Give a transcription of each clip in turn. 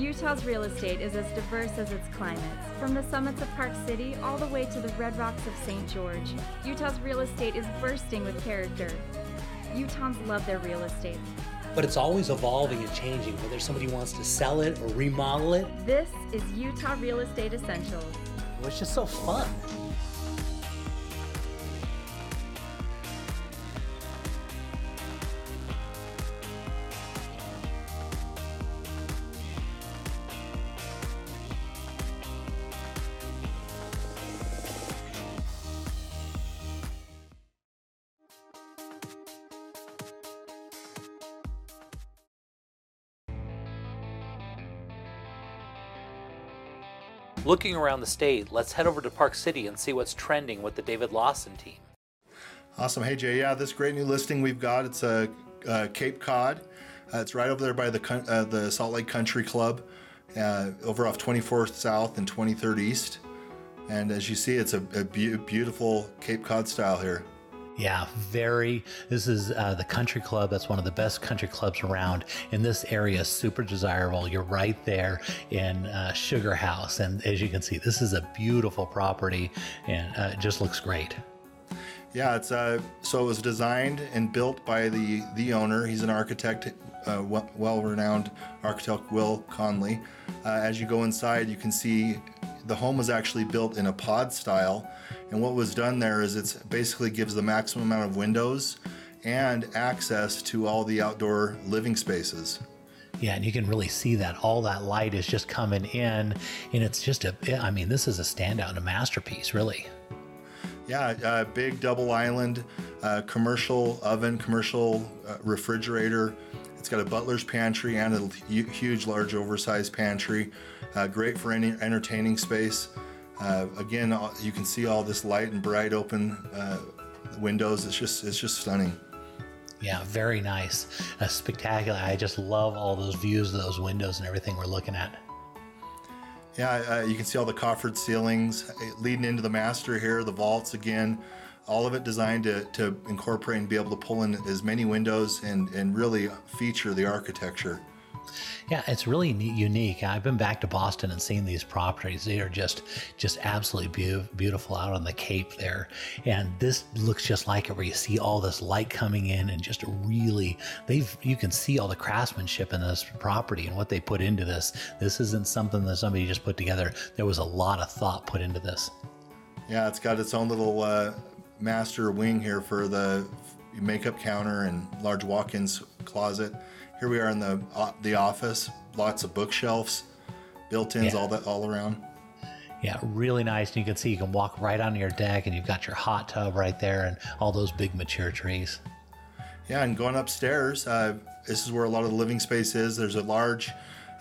Utah's real estate is as diverse as its climates. From the summits of Park City all the way to the red rocks of St. George, Utah's real estate is bursting with character. Utahns love their real estate. But it's always evolving and changing, whether somebody wants to sell it or remodel it. This is Utah Real Estate Essentials. Well, it's just so fun. Looking around the state, let's head over to Park City and see what's trending with the David Lawson team. Awesome. Hey, Jay. Yeah, this great new listing we've got. It's a, uh Cape Cod. Uh, it's right over there by the uh, the Salt Lake Country Club, uh, over off 24th South and 23rd East. And as you see, it's a, a be- beautiful Cape Cod style here. Yeah, very. This is uh, the country club. That's one of the best country clubs around. In this area, super desirable. You're right there in uh, Sugar House, and as you can see, this is a beautiful property, and uh, it just looks great. Yeah, it's uh, so it was designed and built by the the owner. He's an architect, uh, well renowned architect Will Conley. Uh, as you go inside, you can see the home was actually built in a pod style and what was done there is it basically gives the maximum amount of windows and access to all the outdoor living spaces. Yeah, and you can really see that all that light is just coming in, and it's just a. I mean, this is a standout and a masterpiece, really. Yeah, uh, big double island, uh, commercial oven, commercial uh, refrigerator. It's got a butler's pantry and a huge, large, oversized pantry. Uh, great for any entertaining space. Uh, again, you can see all this light and bright open uh, windows. It's just it's just stunning. Yeah, very nice, uh, spectacular. I just love all those views of those windows and everything we're looking at. Yeah, uh, you can see all the coffered ceilings uh, leading into the master here. The vaults again, all of it designed to, to incorporate and be able to pull in as many windows and, and really feature the architecture. Yeah, it's really neat, unique. I've been back to Boston and seen these properties. They are just just absolutely be- beautiful out on the Cape there. And this looks just like it, where you see all this light coming in and just really they've you can see all the craftsmanship in this property and what they put into this. This isn't something that somebody just put together. There was a lot of thought put into this. Yeah, it's got its own little uh, master wing here for the makeup counter and large walk-ins closet here we are in the uh, the office. Lots of bookshelves, built-ins, yeah. all that all around. Yeah, really nice. And you can see you can walk right onto your deck, and you've got your hot tub right there, and all those big mature trees. Yeah, and going upstairs, uh, this is where a lot of the living space is. There's a large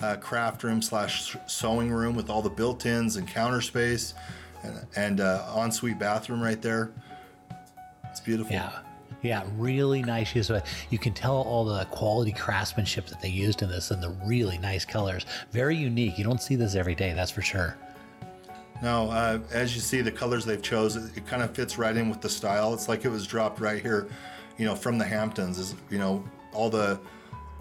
uh, craft room slash sewing room with all the built-ins and counter space, and, and uh, ensuite bathroom right there. It's beautiful. Yeah. Yeah, really nice use of it. You can tell all the quality craftsmanship that they used in this and the really nice colors. Very unique. You don't see this every day, that's for sure. No, uh, as you see, the colors they've chosen, it kind of fits right in with the style. It's like it was dropped right here, you know, from the Hamptons. Is you know all the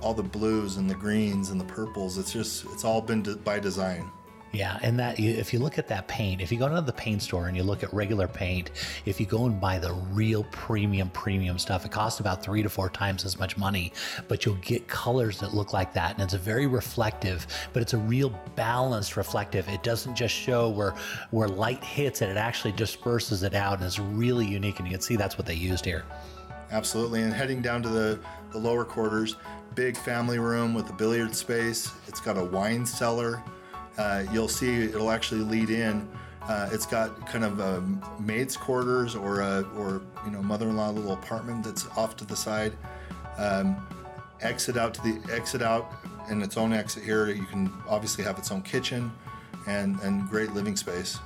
all the blues and the greens and the purples. It's just it's all been de- by design. Yeah, and that if you look at that paint, if you go to the paint store and you look at regular paint, if you go and buy the real premium premium stuff, it costs about three to four times as much money, but you'll get colors that look like that, and it's a very reflective, but it's a real balanced reflective. It doesn't just show where where light hits it; it actually disperses it out, and it's really unique. And you can see that's what they used here. Absolutely, and heading down to the the lower quarters, big family room with a billiard space. It's got a wine cellar uh, you'll see it'll actually lead in. Uh, it's got kind of a maid's quarters or a, or you know mother-in-law little apartment that's off to the side. Um, exit out to the exit out and its own exit here. You can obviously have its own kitchen and and great living space.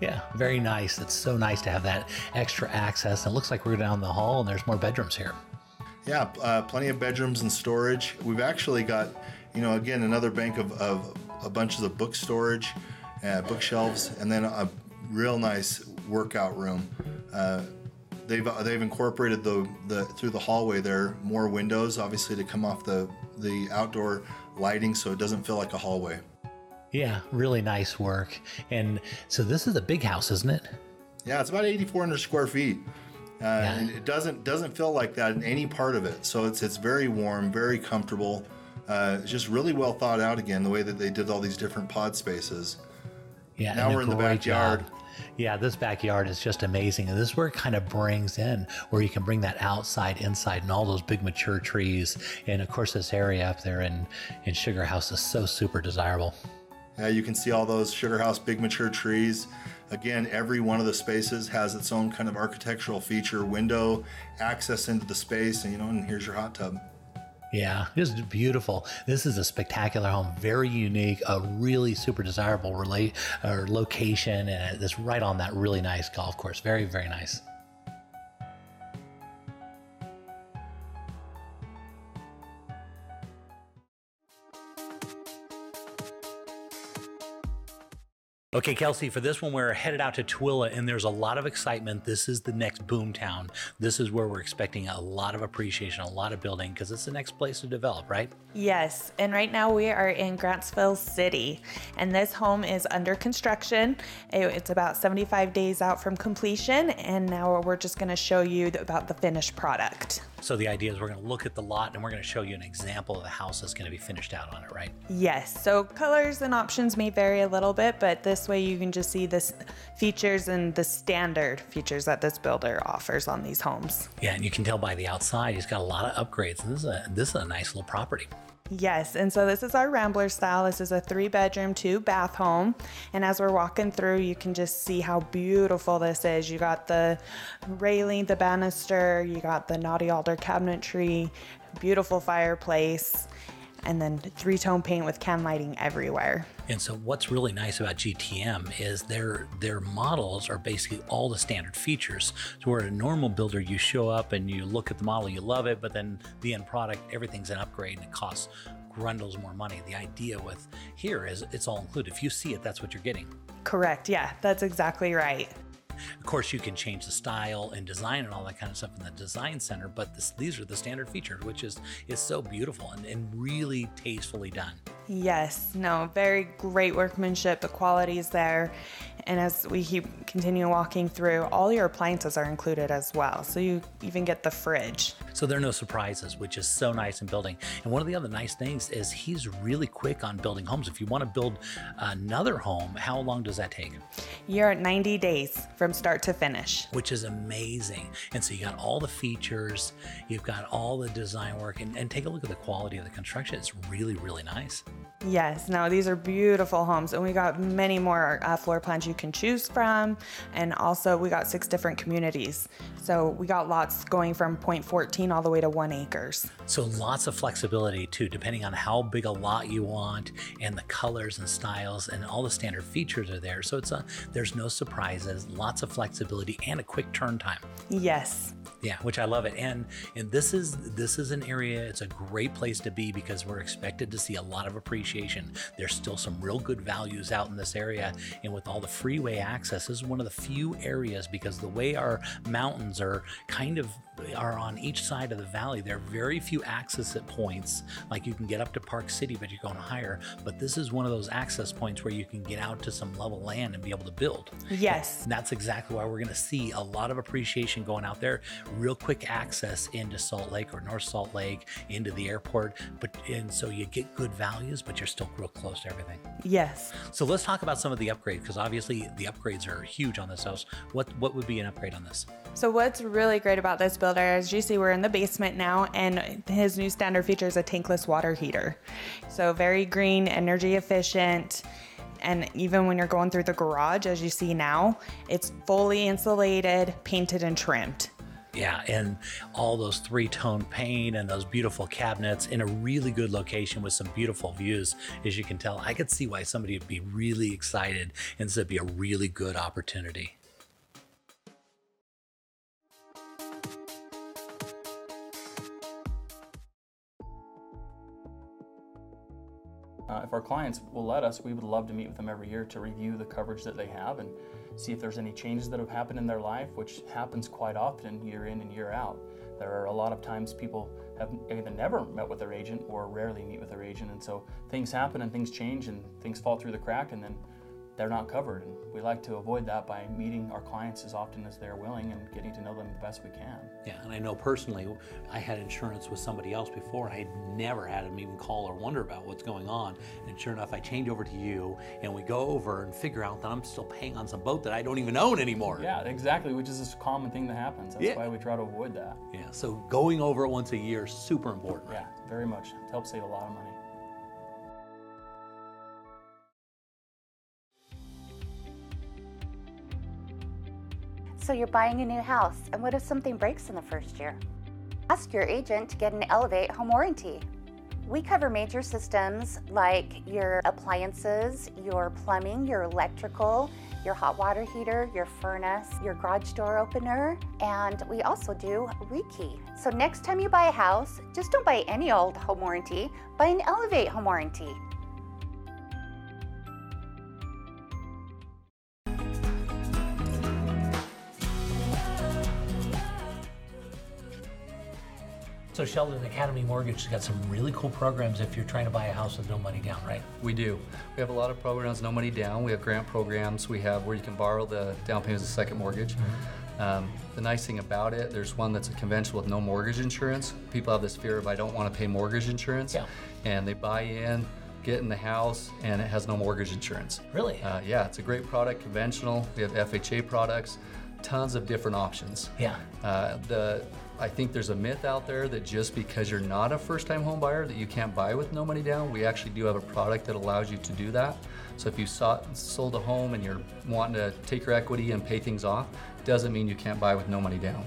Yeah, very nice. It's so nice to have that extra access. It looks like we're down the hall and there's more bedrooms here. Yeah, uh, plenty of bedrooms and storage. We've actually got, you know, again, another bank of, of a bunches of book storage, uh, bookshelves, and then a real nice workout room. Uh, they've they've incorporated the the through the hallway there more windows, obviously to come off the the outdoor lighting so it doesn't feel like a hallway. Yeah, really nice work. And so this is a big house, isn't it? Yeah, it's about 8,400 square feet. Uh, Yeah. and it doesn't doesn't feel like that in any part of it. So it's it's very warm, very comfortable. Uh, it's just really well thought out. Again, the way that they did all these different pod spaces. Yeah. Now we're in the backyard. job. Yeah, this backyard is just amazing. And this is where it kind of brings in where you can bring that outside, inside, and all those big mature trees. And of course, this area up there in, in Sugar House is so super desirable. Yeah, you can see all those sugar house big mature trees. Again, every one of the spaces has its own kind of architectural feature, window, access into the space, and you know, and here's your hot tub. Yeah, is beautiful. This is a spectacular home, very unique, a really super desirable relate or location, and uh, it's right on that really nice golf course. Very, very nice. Okay, Kelsey, for this one, we're headed out to Tooele, and there's a lot of excitement. This is the next boom town. This is where we're expecting a lot of appreciation, a lot of building, because it's the next place to develop, right? Yes, and right now we are in Grantsville City, and this home is under construction. It's about 75 days out from completion, and now we're just going to show you about the finished product. So the idea is we're going to look at the lot and we're going to show you an example of the house that's going to be finished out on it, right? Yes, so colors and options may vary a little bit, but this way you can just see the features and the standard features that this builder offers on these homes. Yeah, and you can tell by the outside, he's got a lot of upgrades. And this is a this is a nice little property. Yes, and so this is our Rambler style. This is a three bedroom, two bath home. And as we're walking through, you can just see how beautiful this is. You got the railing, the banister, you got the knotty alder cabinetry, beautiful fireplace, and then three tone paint with can lighting everywhere. And so what's really nice about GTM is their their models are basically all the standard features. So where a normal builder, you show up and you look at the model, you love it, but then the end product, everything's an upgrade and it costs grundles more money. The idea with here is it's all included. If you see it, that's what you're getting. Correct, yeah, that's exactly right. Of course, you can change the style and design and all that kind of stuff in the design center, but this, these are the standard features, which is is so beautiful and, and really tastefully done. Yes, no, very great workmanship. The quality is there. And as we keep continue walking through, all your appliances are included as well. So you even get the fridge. So there are no surprises, which is so nice in building. And one of the other nice things is he's really quick on building homes. If you want to build another home, how long does that take? You're at 90 days from start to finish. Which is amazing. And so you got all the features, you've got all the design work, and, and take a look at the quality of the construction. It's really, really nice. Yes, no, these are beautiful homes, and we got many more uh, floor plans you can choose from. And also, we got six different communities. So we got lots going from 0.14 all the way to one acres. So lots of flexibility too, depending on how big a lot you want and the colors and styles and all the standard features are there. So it's a there's no surprises, lots of flexibility and a quick turn time. Yes, Yeah, which I love it. And and this is this is an area it's a great place to be because we're expected to see a lot of appreciation. There's still some real good values out in this area and with all the freeway access this is one of the few areas because the way our mountains are kind of are on each side of the valley. There are very few access at points. Like you can get up to Park City, but you're going higher. But this is one of those access points where you can get out to some level land and be able to build. yes, And that's exactly why we're going to see a lot of appreciation going out there. Real quick access into Salt Lake or North Salt Lake, into the airport. But and so you get good values, but you're still real close to everything. yes. So let's talk about some of the upgrades because obviously the upgrades are huge on this house. What what would be an upgrade on this? So what's really great about this builder, as you see, we're in the basement now, and his new standard features a tankless water heater. So very green, energy efficient, and even when you're going through the garage, as you see now, it's fully insulated, painted, and trimmed. Yeah, and all those three tone paint and those beautiful cabinets in a really good location with some beautiful views. As you can tell, I could see why somebody would be really excited and this would be a really good opportunity. Uh, if our clients will let us, we would love to meet with them every year to review the coverage that they have and see if there's any changes that have happened in their life, which happens quite often year in and year out. There are a lot of times people have either never met with their agent or rarely meet with their agent. And so things happen and things change and things fall through the crack and then they're not covered. And we like to avoid that by meeting our clients as often as they're willing and getting to know them the best we can. Yeah, and I know personally, I had insurance with somebody else before. I had never had them even call or wonder about what's going on. And sure enough, I change over to you, and we go over and figure out that I'm still paying on some boat that I don't even own anymore. Yeah, exactly, which is a common thing that happens. That's Yeah. why we try to avoid that. Yeah, so going over it once a year is super important. Yeah, very much. It helps save a lot of money. So you're buying a new house, and what if something breaks in the first year? Ask your agent to get an Elevate home warranty. We cover major systems like your appliances, your plumbing, your electrical, your hot water heater, your furnace, your garage door opener, and we also do rekey. So next time you buy a house, just don't buy any old home warranty, buy an Elevate home warranty. So Sheldon Academy Mortgage has got some really cool programs if you're trying to buy a house with no money down, right? We do. We have a lot of programs, no money down. We have grant programs. We have where you can borrow the down payment as a second mortgage. Um, the nice thing about it, there's one that's a conventional with no mortgage insurance. People have this fear of I don't want to pay mortgage insurance, Yeah. and they buy in, get in the house, and it has no mortgage insurance. Really? Uh, yeah, it's a great product, conventional. We have FHA products, tons of different options. Yeah. Uh, the I think there's a myth out there that just because you're not a first-time home buyer that you can't buy with no money down. We actually do have a product that allows you to do that. So if you sold a home and you're wanting to take your equity and pay things off, doesn't mean you can't buy with no money down.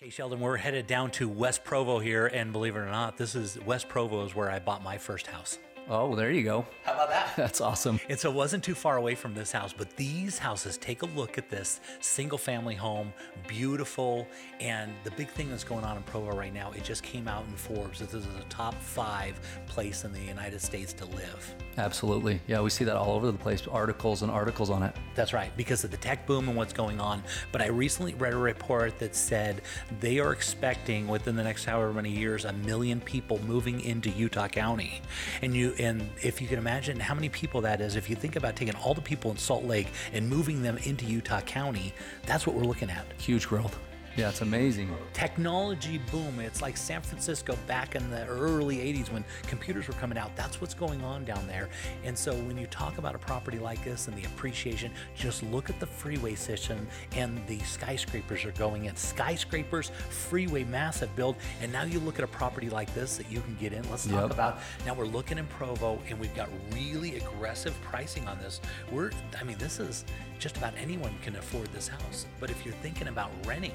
Okay, Sheldon, we're headed down to West Provo here, and believe it or not, this is West Provo is where I bought my first house. Oh, well, there you go. How about that? That's awesome. And so it wasn't too far away from this house, but these houses, take a look at this single family home, beautiful. And the big thing that's going on in Provo right now, it just came out in Forbes that this is a top five place in the United States to live. Absolutely. Yeah, we see that all over the place. Articles and articles on it. That's right, because of the tech boom and what's going on. But I recently read a report that said they are expecting within the next however many years a million people moving into Utah County. And you and if you can imagine how many people that is, if you think about taking all the people in Salt Lake and moving them into Utah County, that's what we're looking at. Huge growth. Yeah, it's amazing. Technology boom. It's like San Francisco back in the early 80s when computers were coming out. That's what's going on down there. And so when you talk about a property like this and the appreciation, just look at the freeway system and the skyscrapers are going in. Skyscrapers, freeway, massive build. And now you look at a property like this that you can get in. Let's talk Yep. about now we're looking in Provo and we've got really aggressive pricing on this. We're I mean, this is just about anyone can afford this house. But if you're thinking about renting,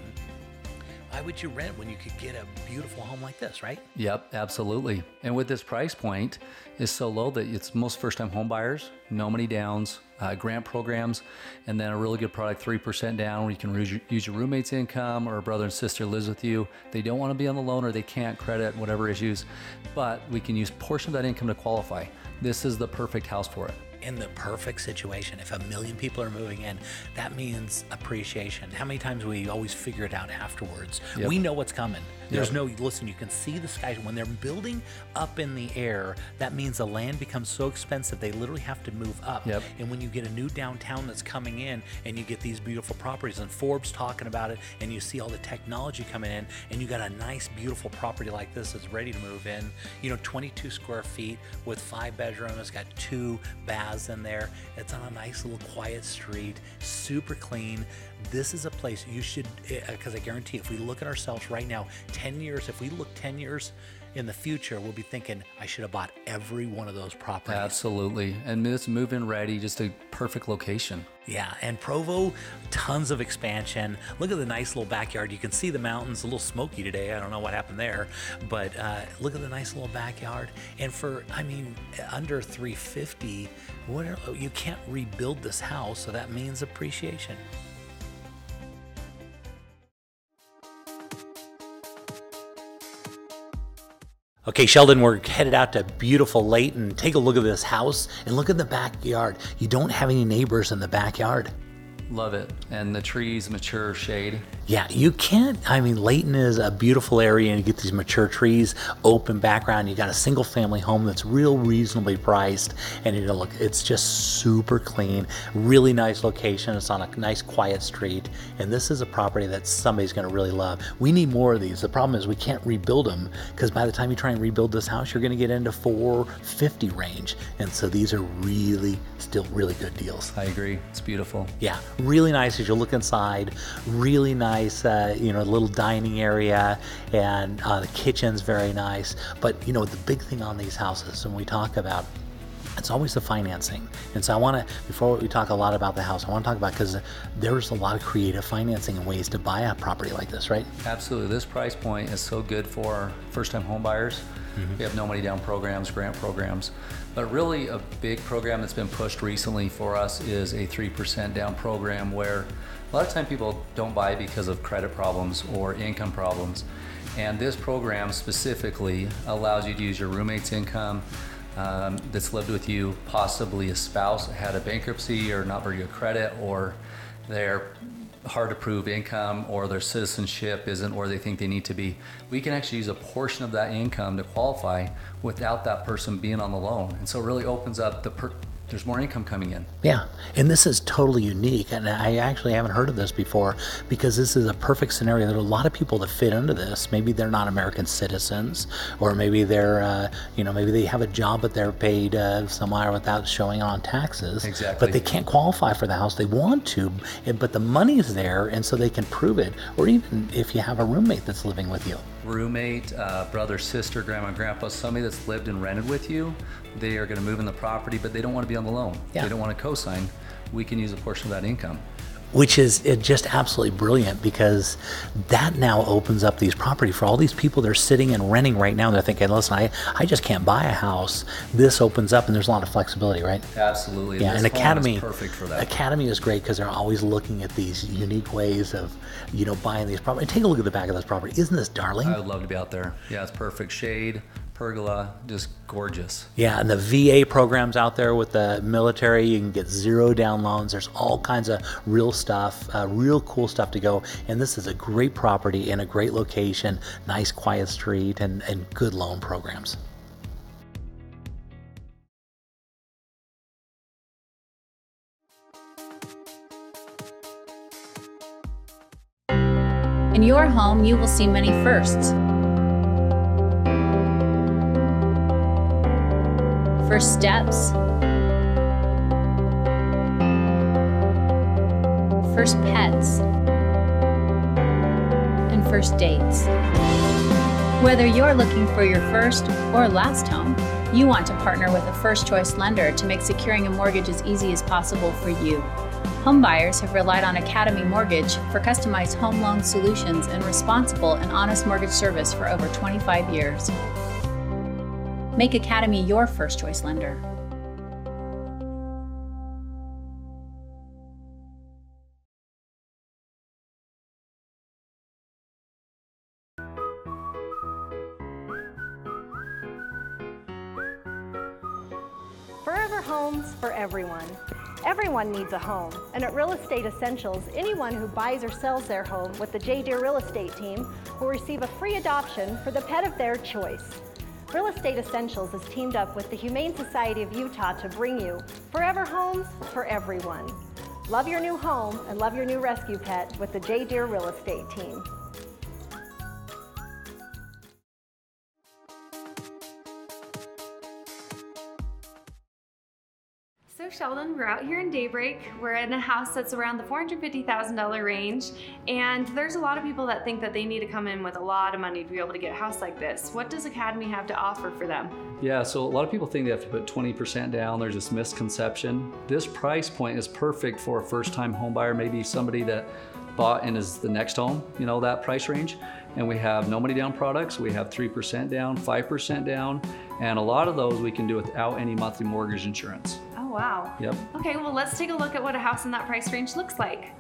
why would you rent when you could get a beautiful home like this, right? Yep, absolutely. And with this price point is so low that it's most first-time home buyers, no money downs, uh, grant programs, and then a really good product, 3% down, where you can use your, use your roommate's income or a brother and sister lives with you. They don't want to be on the loan or they can't credit, whatever issues, but we can use portion of that income to qualify. This is the perfect house for it. In the perfect situation, if a million people are moving in, that means appreciation. How many times we always figure it out afterwards? Yep. We know what's coming. There's Yep. no listen. You can see the sky when they're building up in the air. That means the land becomes so expensive they literally have to move up. Yep. And when you get a new downtown that's coming in, and you get these beautiful properties, and Forbes talking about it, and you see all the technology coming in, and you got a nice, beautiful property like this that's ready to move in. You know, 22 square feet with five bedrooms. It's got two baths in there. It's on a nice little quiet street, super clean. This is a place you should, because I guarantee if we look at ourselves right now, 10 years, if we look 10 years in the future, we'll be thinking, I should have bought every one of those properties. Absolutely. And it's move-in ready, just a perfect location. Yeah, and Provo, tons of expansion. Look at the nice little backyard. You can see the mountains, a little smoky today. I don't know what happened there, but uh, look at the nice little backyard. And for, I mean, under 350, what are, you can't rebuild this house, so that means appreciation. Okay, Sheldon, we're headed out to beautiful Layton. Take a look at this house and look at the backyard. You don't have any neighbors in the backyard. Love it. And the trees mature shade. Yeah, you can't. I mean, Layton is a beautiful area, and you get these mature trees, open background. You got a single family home that's real reasonably priced, and you know, look, it's just super clean, really nice location. It's on a nice, quiet street, and this is a property that somebody's going to really love. We need more of these. The problem is we can't rebuild them because by the time you try and rebuild this house, you're going to get into 450 range, and so these are really still really good deals. I agree. It's beautiful. Yeah, really nice as you look inside. Really nice, uh, you know, a little dining area, and uh, the kitchen's very nice. But you know, the big thing on these houses, when we talk about it's always the financing. And so I want to, before we talk a lot about the house, I want to talk about because there's a lot of creative financing and ways to buy a property like this, right? Absolutely. This price point is so good for first time home buyers. Mm-hmm. We have no money down programs, grant programs. But really, a big program that's been pushed recently for us is a 3% down program where a lot of time people don't buy because of credit problems or income problems. And this program specifically allows you to use your roommate's income um, that's lived with you, possibly a spouse that had a bankruptcy or not very good credit, or they're hard to prove income or their citizenship isn't where they think they need to be. We can actually use a portion of that income to qualify without that person being on the loan. And so it really opens up the per- there's more income coming in. Yeah, and this is totally unique, and I actually haven't heard of this before because this is a perfect scenario. There are a lot of people that fit into this. Maybe they're not American citizens, or maybe they're, uh, you know, maybe they have a job but they're paid uh, somewhere without showing on taxes. Exactly. But they can't qualify for the house. They want to, but the money's there, and so they can prove it. Or even if you have a roommate that's living with you roommate, uh, brother, sister, grandma, grandpa, somebody that's lived and rented with you, they are going to move in the property, but they don't want to be on the loan. Yeah. They don't want to co-sign. We can use a portion of that income which is just absolutely brilliant because that now opens up these property for all these people that are sitting and renting right now. They're thinking, listen, I, I just can't buy a house. This opens up and there's a lot of flexibility, right? Absolutely. Yeah, this and Academy perfect for that. Academy is great because they're always looking at these unique ways of, you know, buying these properties. Take a look at the back of this property. Isn't this darling? I would love to be out there. Yeah, it's perfect shade, pergola, just gorgeous. Yeah, and the VA programs out there with the military, you can get zero down loans. There's all kinds of real stuff, uh, real cool stuff to go. And this is a great property in a great location, nice quiet street, and, and good loan programs. In your home, you will see many firsts. First steps, first pets, and first dates. Whether you're looking for your first or last home, you want to partner with a first choice lender to make securing a mortgage as easy as possible for you. Homebuyers have relied on Academy Mortgage for customized home loan solutions and responsible and honest mortgage service for over 25 years. Make Academy your first choice lender. Forever Homes for everyone. Everyone needs a home, and at Real Estate Essentials, anyone who buys or sells their home with the J. Deere Real Estate team will receive a free adoption for the pet of their choice. Real Estate Essentials has teamed up with the Humane Society of Utah to bring you forever homes for everyone. Love your new home and love your new rescue pet with the J. Deere Real Estate team. Sheldon. We're out here in Daybreak. We're in a house that's around the $450,000 range, and there's a lot of people that think that they need to come in with a lot of money to be able to get a house like this. What does Academy have to offer for them? Yeah, so a lot of people think they have to put 20% down. There's this misconception. This price point is perfect for a first-time home buyer, maybe somebody that bought and is the next home, you know, that price range. And we have no money down products. We have 3% down, 5% down, and a lot of those we can do without any monthly mortgage insurance wow. Yep. Okay, well, let's take a look at what a house in that price range looks like.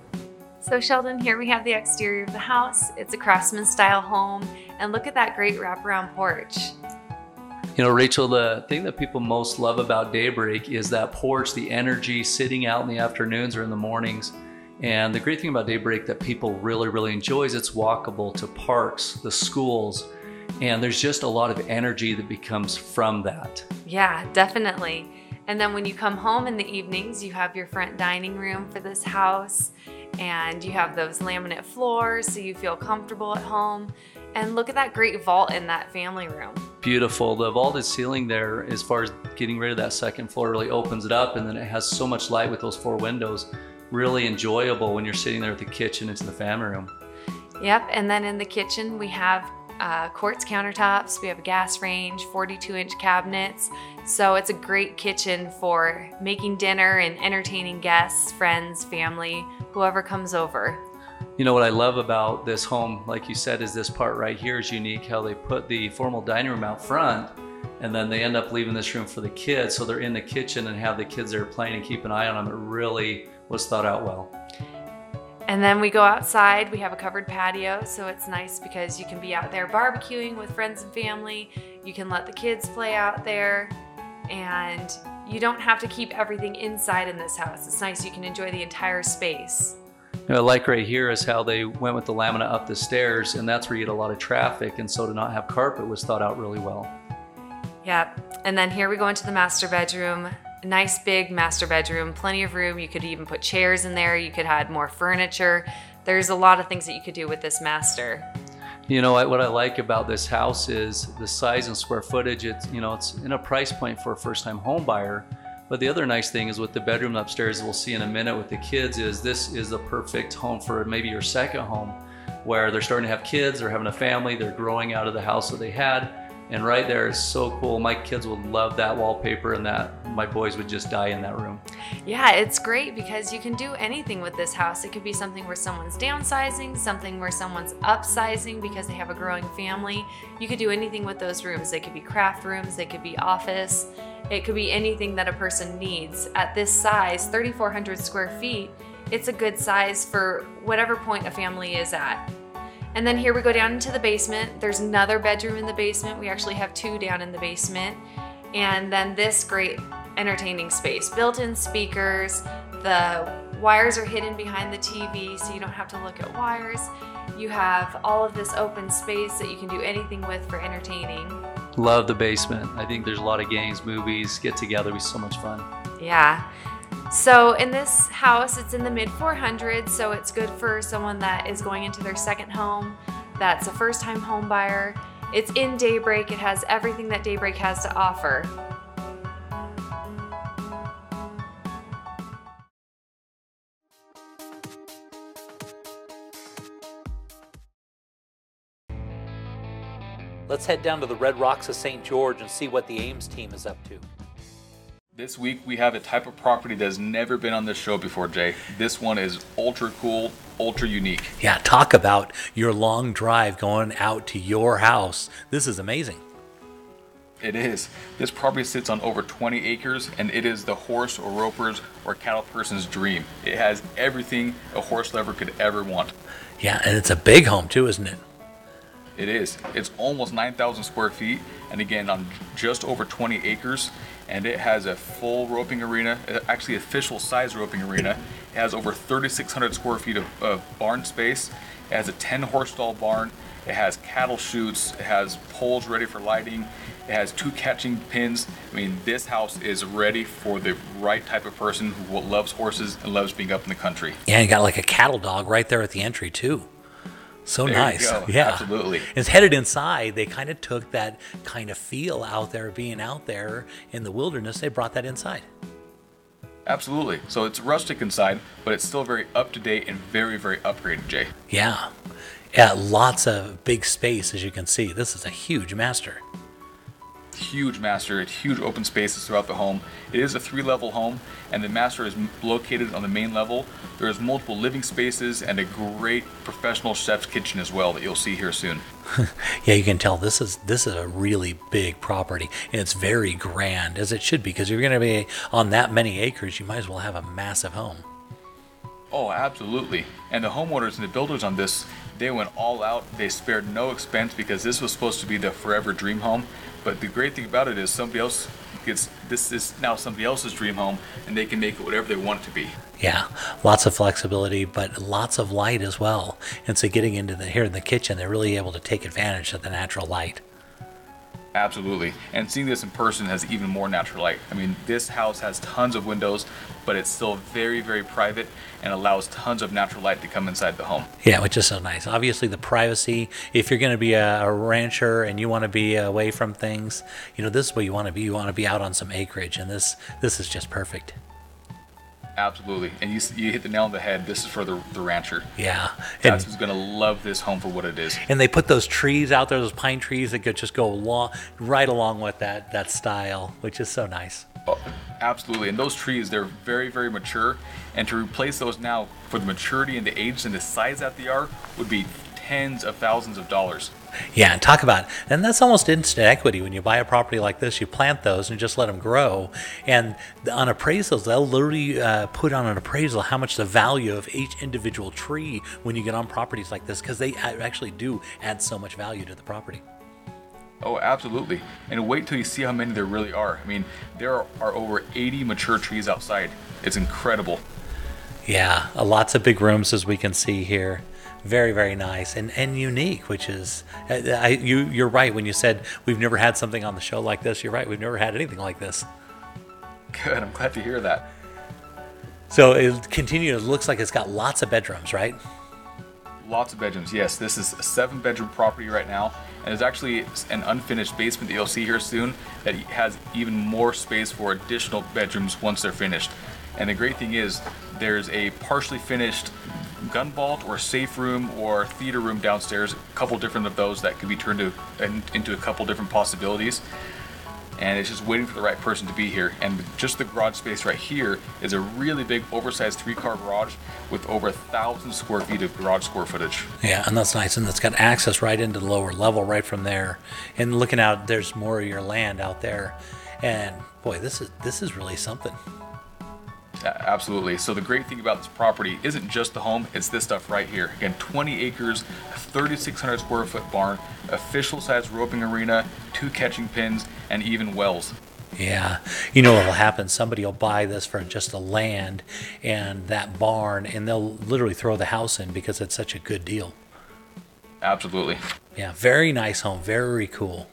So Sheldon, here we have the exterior of the house. It's a craftsman style home, and look at that great wraparound porch. You know, Rachel, the thing that people most love about Daybreak is that porch, the energy sitting out in the afternoons or in the mornings. And the great thing about Daybreak that people really, really enjoy is it's walkable to parks, the schools, and there's just a lot of energy that becomes from that. Yeah, definitely. And then when you come home in the evenings, you have your front dining room for this house and you have those laminate floors so you feel comfortable at home. And look at that great vault in that family room. Beautiful. The vaulted ceiling there, as far as getting rid of that second floor, really opens it up and then it has so much light with those four windows. Really enjoyable when you're sitting there at the kitchen into the family room. Yep, and then in the kitchen we have uh, quartz countertops, we have a gas range, 42 inch cabinets. So it's a great kitchen for making dinner and entertaining guests, friends, family, whoever comes over. You know what I love about this home, like you said, is this part right here is unique how they put the formal dining room out front and then they end up leaving this room for the kids. So they're in the kitchen and have the kids there playing and keep an eye on them. It really was thought out well. And then we go outside. We have a covered patio, so it's nice because you can be out there barbecuing with friends and family. You can let the kids play out there, and you don't have to keep everything inside in this house. It's nice. You can enjoy the entire space. You know, like right here is how they went with the laminate up the stairs, and that's where you get a lot of traffic. And so to not have carpet was thought out really well. Yep. And then here we go into the master bedroom nice big master bedroom, plenty of room. You could even put chairs in there. You could add more furniture. There's a lot of things that you could do with this master. You know what I like about this house is the size and square footage. It's you know it's in a price point for a first-time home buyer. But the other nice thing is with the bedroom upstairs, we'll see in a minute with the kids, is this is the perfect home for maybe your second home, where they're starting to have kids, they're having a family, they're growing out of the house that they had, and right there is so cool. My kids would love that wallpaper and that my boys would just die in that room. Yeah, it's great because you can do anything with this house. It could be something where someone's downsizing, something where someone's upsizing because they have a growing family. You could do anything with those rooms. They could be craft rooms, they could be office, it could be anything that a person needs. At this size, 3,400 square feet, it's a good size for whatever point a family is at. And then here we go down into the basement. There's another bedroom in the basement. We actually have two down in the basement. And then this great entertaining space, built-in speakers. The wires are hidden behind the TV so you don't have to look at wires. You have all of this open space that you can do anything with for entertaining. Love the basement. I think there's a lot of games, movies, get together. It'd be so much fun. Yeah. So in this house, it's in the mid 400s, so it's good for someone that is going into their second home, that's a first time home buyer. It's in Daybreak, it has everything that Daybreak has to offer. Let's head down to the Red Rocks of St. George and see what the Ames team is up to. This week we have a type of property that has never been on this show before, Jay. This one is ultra cool, ultra unique. Yeah, talk about your long drive going out to your house. This is amazing. It is. This property sits on over 20 acres and it is the horse or roper's or cattle person's dream. It has everything a horse lover could ever want. Yeah, and it's a big home too, isn't it? It is. It's almost 9,000 square feet and again on just over 20 acres and it has a full roping arena, uh, actually official size roping arena. It has over 3,600 square feet of, of barn space. It has a 10 horse stall barn. It has cattle chutes. It has poles ready for lighting. It has two catching pins. I mean, this house is ready for the right type of person who loves horses and loves being up in the country. Yeah, you got like a cattle dog right there at the entry too. So there nice. Yeah, absolutely. It's headed inside. They kind of took that kind of feel out there, being out there in the wilderness. They brought that inside. Absolutely. So it's rustic inside, but it's still very up to date and very, very upgraded, Jay. Yeah. Yeah, lots of big space, as you can see. This is a huge master huge master, huge open spaces throughout the home. It is a three-level home, and the master is located on the main level. There is multiple living spaces and a great professional chef's kitchen as well that you'll see here soon. yeah, you can tell this is this is a really big property, and it's very grand as it should be because you're going to be on that many acres. You might as well have a massive home. Oh, absolutely. And the homeowners and the builders on this, they went all out. They spared no expense because this was supposed to be the forever dream home. But the great thing about it is somebody else gets this is now somebody else's dream home and they can make it whatever they want it to be. Yeah, lots of flexibility, but lots of light as well. And so getting into the here in the kitchen, they're really able to take advantage of the natural light. Absolutely. And seeing this in person has even more natural light. I mean, this house has tons of windows, but it's still very, very private and allows tons of natural light to come inside the home. Yeah, which is so nice. Obviously, the privacy. If you're going to be a, a rancher and you want to be away from things, you know, this is what you want to be. You want to be out on some acreage, and this this is just perfect. Absolutely. And you, you hit the nail on the head. This is for the, the rancher. Yeah. That's who's going to love this home for what it is. And they put those trees out there, those pine trees that could just go along, right along with that, that style, which is so nice. Oh, absolutely. And those trees, they're very, very mature. And to replace those now for the maturity and the age and the size that they are would be tens of thousands of dollars. Yeah, and talk about, and that's almost instant equity. When you buy a property like this, you plant those and just let them grow. And on appraisals, they'll literally uh, put on an appraisal how much the value of each individual tree when you get on properties like this, because they actually do add so much value to the property. Oh, absolutely. And wait till you see how many there really are. I mean, there are, are over 80 mature trees outside. It's incredible. Yeah, uh, lots of big rooms as we can see here very very nice and and unique which is uh, I, you you're right when you said we've never had something on the show like this. You're right we've never had anything like this. Good i'm glad to hear that. So it continues it looks like it's got lots of bedrooms right? Lots of bedrooms yes. This is a seven bedroom property right now and there's actually an unfinished basement that you'll see here soon that has even more space for additional bedrooms once they're finished. And the great thing is there's a partially finished gun vault or safe room or theater room downstairs. A couple different of those that could be turned to, into a couple different possibilities. And it's just waiting for the right person to be here. And just the garage space right here is a really big, oversized three-car garage with over a thousand square feet of garage square footage. Yeah, and that's nice. And it's got access right into the lower level right from there. And looking out, there's more of your land out there. And boy, this is this is really something. Absolutely. So the great thing about this property isn't just the home, it's this stuff right here. Again, 20 acres, 3,600 square foot barn, official size roping arena, two catching pins, and even wells. Yeah. You know what will happen? Somebody will buy this for just the land and that barn, and they'll literally throw the house in because it's such a good deal. Absolutely. Yeah. Very nice home. Very cool.